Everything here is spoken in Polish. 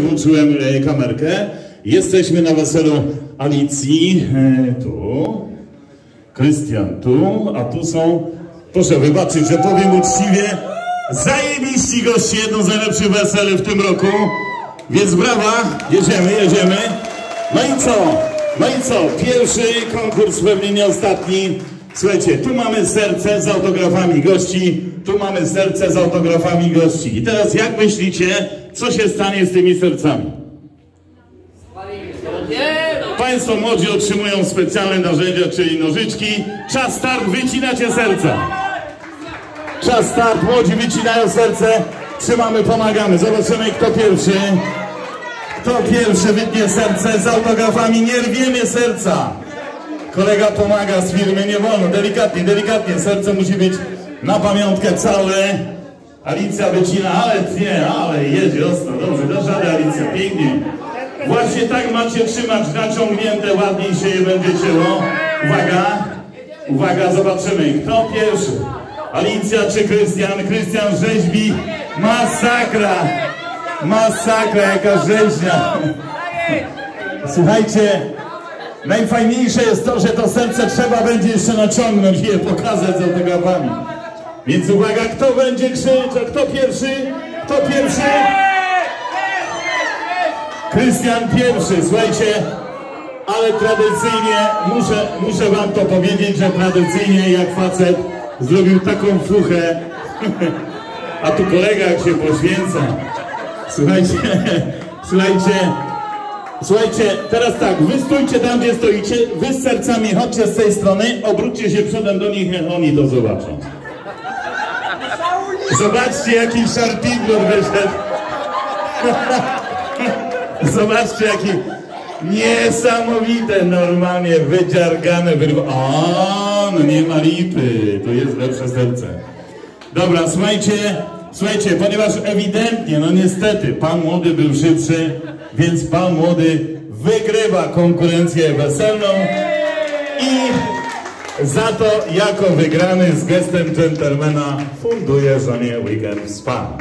Włączyłem e, kamerkę. Jesteśmy na weselu Alicji. E, Tu. Krystian tu, a tu są. Proszę wybaczyć, że powiem uczciwie. Zajebiści goście, jedno z najlepszych wesel w tym roku. Więc brawa, jedziemy, jedziemy. No i co? No i co? Pierwszy konkurs, pewnie nie ostatni. Słuchajcie, tu mamy serce z autografami gości, tu mamy serce z autografami gości. I teraz jak myślicie, co się stanie z tymi sercami? Państwo młodzi otrzymują specjalne narzędzia, czyli nożyczki. Czas start, wycinacie serca. Czas start, młodzi wycinają serce. Trzymamy, pomagamy. Zobaczymy kto pierwszy. Kto pierwszy wytnie serce z autografami. Nie rwiemy serca. Kolega pomaga z firmy, nie wolno. Delikatnie, delikatnie. Serce musi być na pamiątkę całe. Alicja wycina, ale nie, ale jedzie ostro. Dobrze, dasz radę Alicja, pięknie. Właśnie tak macie trzymać naciągnięte, ładniej się je będzie cięło. Uwaga, uwaga, zobaczymy. Kto pierwszy? Alicja czy Krystian? Krystian rzeźbi. Masakra! Masakra, jaka rzeźnia. Słuchajcie, najfajniejsze jest to, że to serce trzeba będzie jeszcze naciągnąć i je pokazać z autografami. Więc uwaga, kto będzie krzyczał? Kto pierwszy? Kto pierwszy? Krystian pierwszy, słuchajcie, ale tradycyjnie muszę, muszę wam to powiedzieć, że tradycyjnie jak facet zrobił taką fuchę, a tu kolega jak się poświęca. Słuchajcie, słuchajcie, słuchajcie, teraz tak, wy stójcie tam, gdzie stoicie, wy z sercami chodźcie z tej strony, obróćcie się przodem do nich, niech oni to zobaczą. Zobaczcie, jaki szarpidlor wyszedł. Zobaczcie, jaki niesamowite, normalnie wydziargane, wyrwa... O, no nie ma lipy, to jest lepsze serce. Dobra, słuchajcie, słuchajcie, ponieważ ewidentnie, no niestety, pan młody był szybszy, więc pan młody wygrywa konkurencję weselną i za to jako wygrany z gestem dżentelmena funduje żonie weekend spa.